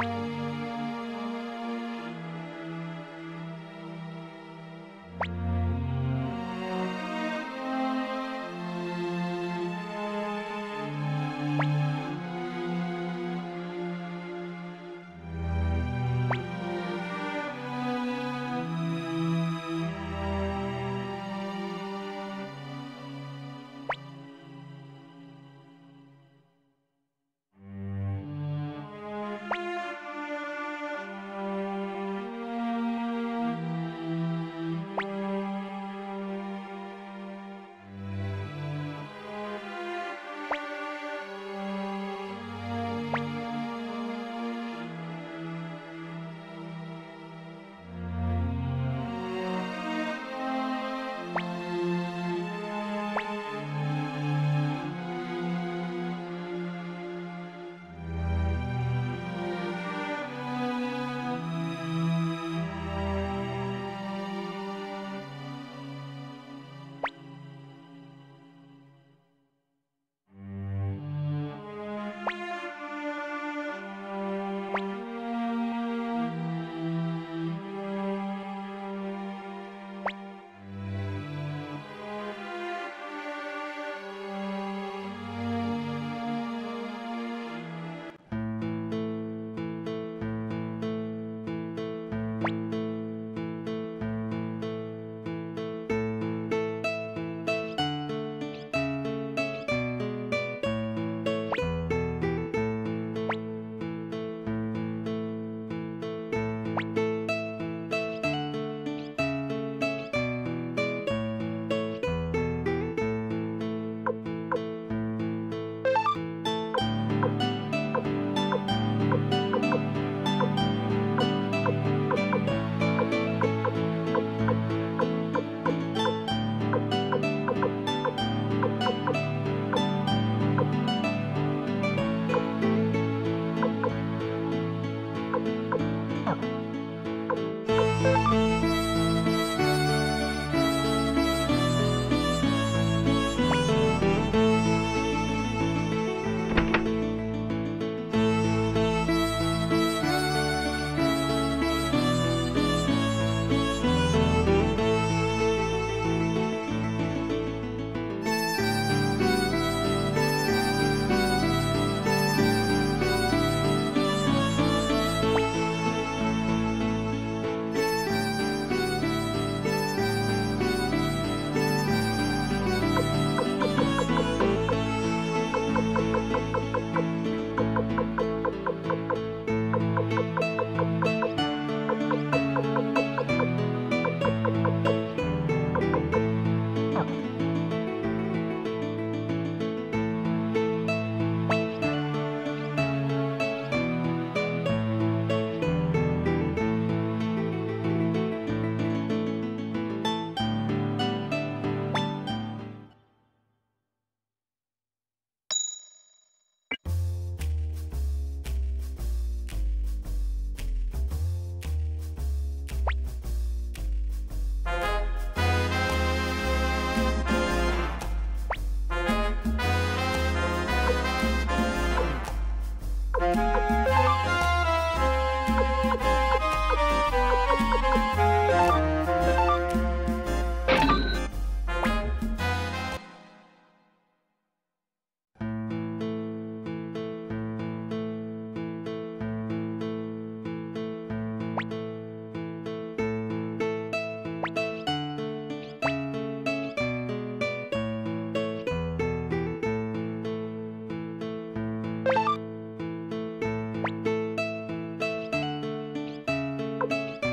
음.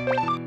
you